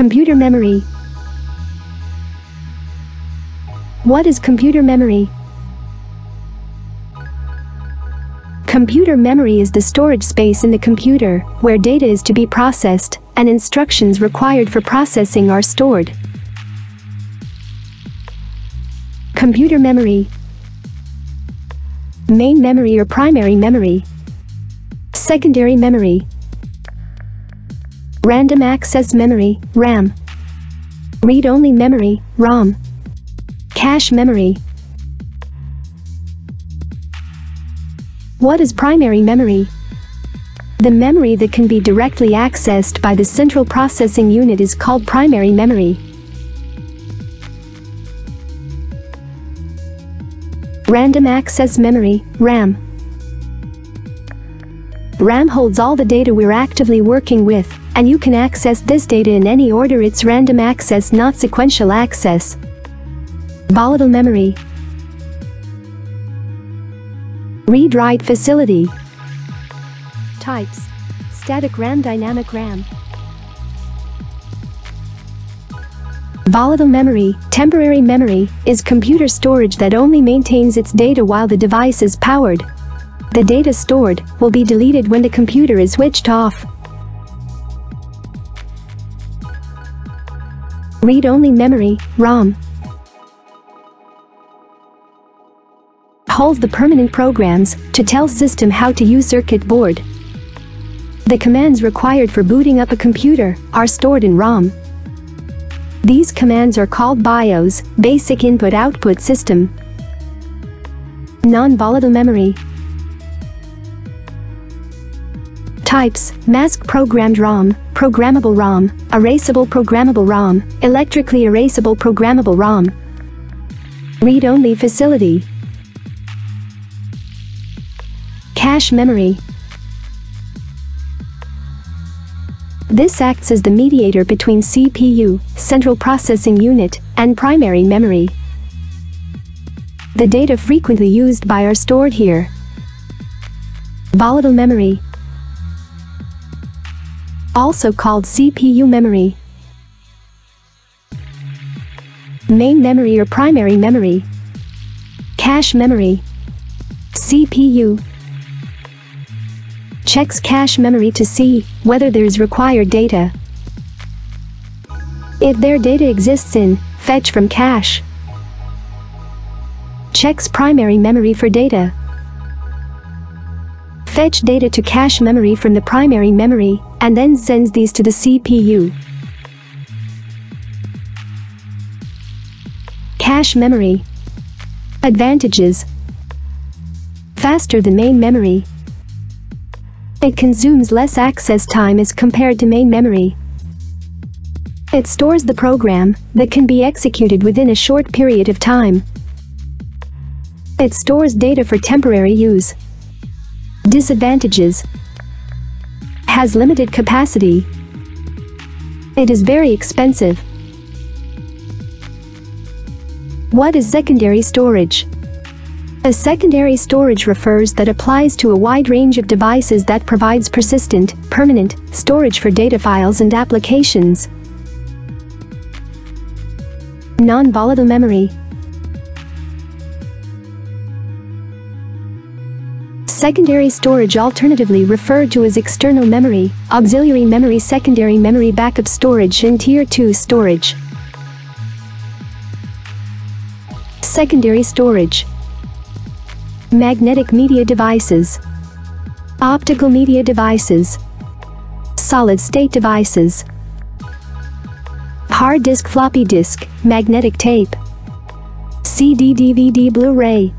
Computer memory. What is computer memory? Computer memory is the storage space in the computer where data is to be processed and instructions required for processing are stored. Computer memory Main memory or primary memory Secondary memory Random access memory, RAM Read-only memory, ROM Cache memory What is primary memory? The memory that can be directly accessed by the central processing unit is called primary memory. Random Access Memory, RAM. RAM holds all the data we're actively working with, and you can access this data in any order it's random access not sequential access. Volatile memory. Read-write facility. Types. Static RAM Dynamic RAM. Volatile memory, temporary memory, is computer storage that only maintains its data while the device is powered. The data stored will be deleted when the computer is switched off. Read-only memory, ROM. Holds the permanent programs to tell system how to use circuit board. The commands required for booting up a computer are stored in ROM. These commands are called BIOS, Basic Input-Output System. Non-volatile memory. Types, mask programmed ROM, programmable ROM, erasable programmable ROM, electrically erasable programmable ROM. Read-only facility. Cache memory. This acts as the mediator between CPU, central processing unit, and primary memory. The data frequently used by are stored here. Volatile memory also called CPU memory. Main memory or primary memory. Cache memory. CPU checks cache memory to see whether there is required data. If their data exists in fetch from cache, checks primary memory for data. Fetch data to cache memory from the primary memory and then sends these to the CPU. Cache memory Advantages Faster than main memory it consumes less access time as compared to main memory. It stores the program that can be executed within a short period of time. It stores data for temporary use. Disadvantages Has limited capacity. It is very expensive. What is secondary storage? A secondary storage refers that applies to a wide range of devices that provides persistent, permanent, storage for data files and applications. Non-volatile memory Secondary storage alternatively referred to as external memory, auxiliary memory secondary memory backup storage and tier 2 storage. Secondary storage Magnetic media devices. Optical media devices. Solid-state devices. Hard disk floppy disk, magnetic tape. CD DVD Blu-ray.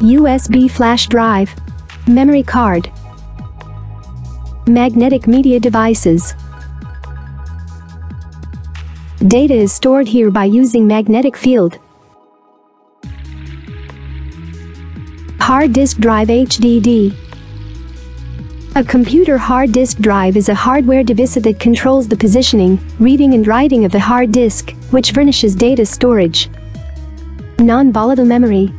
USB flash drive. Memory card. Magnetic media devices. Data is stored here by using magnetic field. Hard disk drive HDD A computer hard disk drive is a hardware device that controls the positioning, reading and writing of the hard disk, which furnishes data storage. Non-volatile memory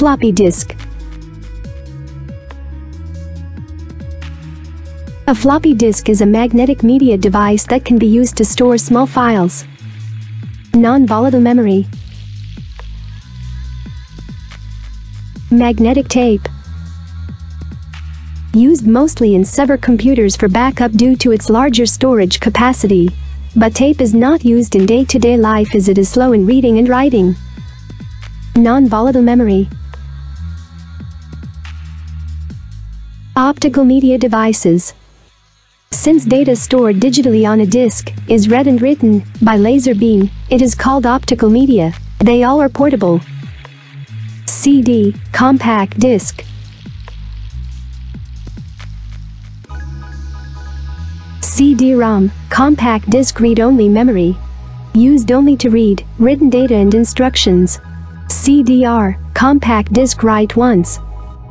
Floppy disk A floppy disk is a magnetic media device that can be used to store small files. Non-volatile memory. Magnetic tape. Used mostly in server computers for backup due to its larger storage capacity. But tape is not used in day-to-day -day life as it is slow in reading and writing. Non-volatile memory. Optical media devices. Since data stored digitally on a disk is read and written by laser beam, it is called optical media. They all are portable. CD, compact disc. CD-ROM, compact disc read-only memory. Used only to read written data and instructions. CDR, compact disc write once.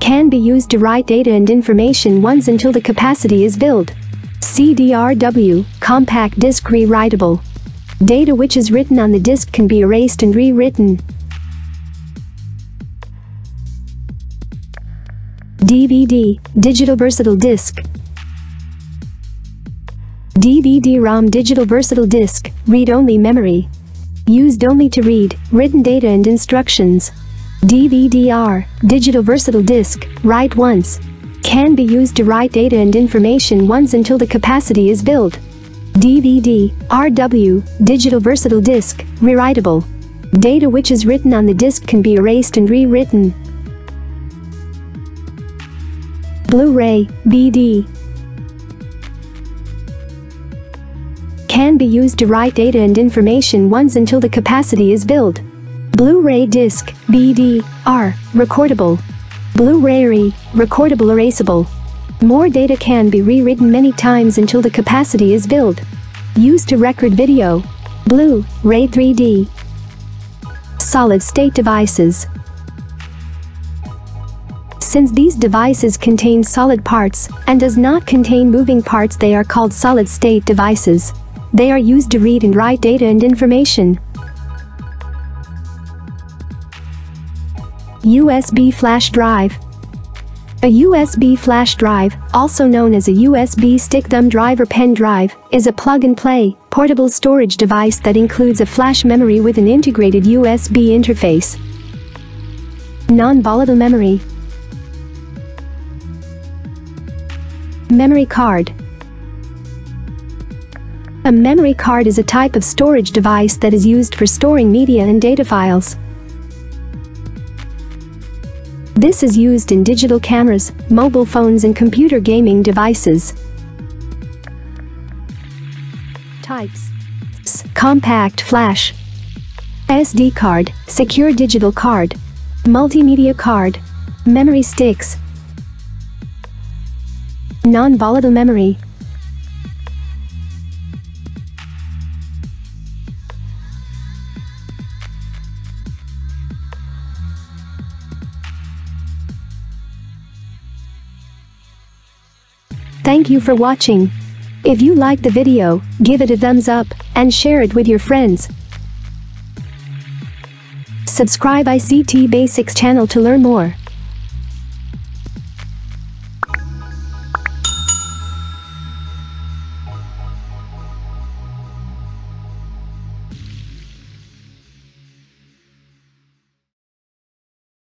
Can be used to write data and information once until the capacity is built. CDRW, compact disc rewritable. Data which is written on the disk can be erased and rewritten. DVD, digital versatile disc. DVD-ROM digital versatile disc, read-only memory. Used only to read written data and instructions. DVD-R, digital versatile disc, write once. Can be used to write data and information once until the capacity is built. DVD, RW, digital versatile disc, rewritable. Data which is written on the disk can be erased and rewritten. Blu-ray, BD. Can be used to write data and information once until the capacity is built. Blu-ray disc, BDR, recordable. Blu-ray, recordable erasable. More data can be rewritten many times until the capacity is built. Used to record video. Blu-ray 3D. Solid-state devices. Since these devices contain solid parts and does not contain moving parts they are called solid-state devices. They are used to read and write data and information. USB flash drive a USB flash drive, also known as a USB stick thumb drive or pen drive, is a plug-and-play, portable storage device that includes a flash memory with an integrated USB interface. Non-volatile memory Memory card A memory card is a type of storage device that is used for storing media and data files. This is used in digital cameras, mobile phones and computer gaming devices. Types. Compact flash. SD card, secure digital card. Multimedia card. Memory sticks. Non-volatile memory Thank you for watching. If you liked the video, give it a thumbs up and share it with your friends. Subscribe ICT Basics channel to learn more.